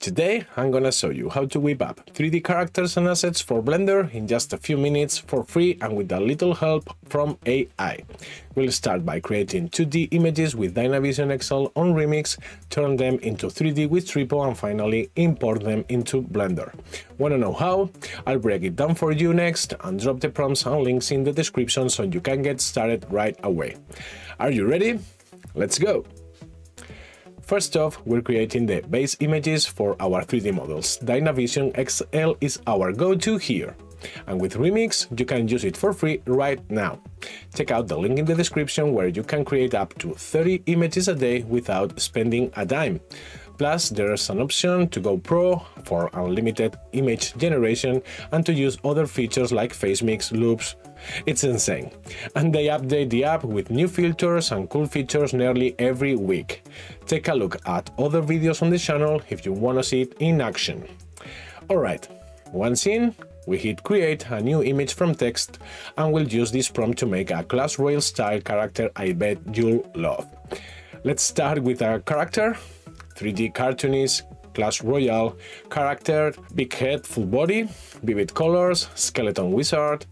Today, I'm gonna show you how to whip up 3D characters and assets for Blender in just a few minutes for free and with a little help from AI. We'll start by creating 2D images with Dynavision XL on Remix, turn them into 3D with Tripo and finally import them into Blender. Wanna know how? I'll break it down for you next and drop the prompts and links in the description so you can get started right away. Are you ready? Let's go! First off, we're creating the base images for our 3D models. Dynavision XL is our go-to here. And with Remix, you can use it for free right now. Check out the link in the description where you can create up to 30 images a day without spending a dime. Plus, there's an option to go pro for unlimited image generation and to use other features like face mix, loops, it's insane. And they update the app with new filters and cool features nearly every week. Take a look at other videos on the channel if you wanna see it in action. Alright, once in, we hit create a new image from text and we'll use this prompt to make a Clash Royale style character I bet you'll love. Let's start with our character, 3D cartoonist, Clash Royale, character, big head, full body, vivid colors, skeleton wizard,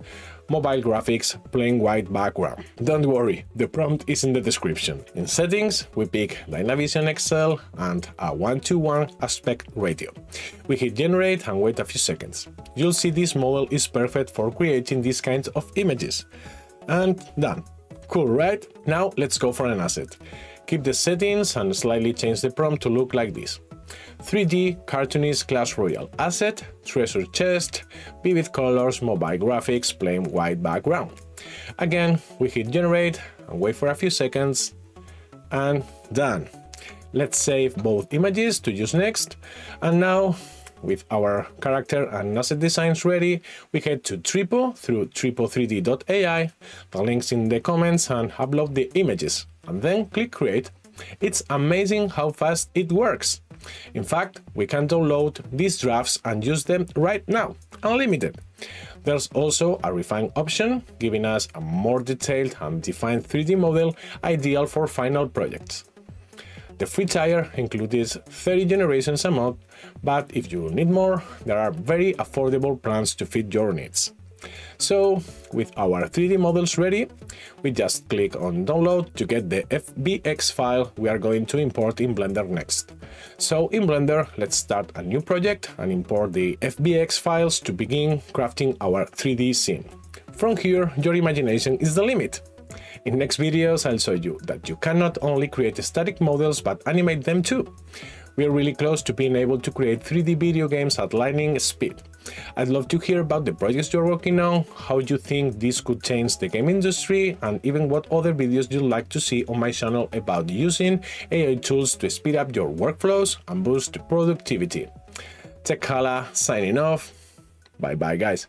mobile graphics, plain white background. Don't worry, the prompt is in the description. In settings, we pick Dynavision XL and a 1 to 1 aspect ratio. We hit generate and wait a few seconds. You'll see this model is perfect for creating these kinds of images. And done. Cool, right? Now let's go for an asset. Keep the settings and slightly change the prompt to look like this. 3D cartoonist Clash Royale asset, treasure chest, vivid colors, mobile graphics, plain white background. Again, we hit generate and wait for a few seconds and done. Let's save both images to use next. And now with our character and asset designs ready, we head to Tripo through tripo3d.ai, the links in the comments and upload the images, and then click create. It's amazing how fast it works. In fact, we can download these drafts and use them right now, unlimited. There's also a refine option, giving us a more detailed and defined 3D model ideal for final projects. The free tier includes 30 generations a month, but if you need more, there are very affordable plans to fit your needs. So, with our 3D models ready, we just click on download to get the FBX file we are going to import in Blender next. So in Blender, let's start a new project and import the FBX files to begin crafting our 3D scene. From here, your imagination is the limit. In next videos, I'll show you that you can not only create static models but animate them too. We are really close to being able to create 3D video games at lightning speed. I'd love to hear about the projects you're working on, how you think this could change the game industry, and even what other videos you'd like to see on my channel about using AI tools to speed up your workflows and boost productivity. TechHalla signing off. Bye bye, guys.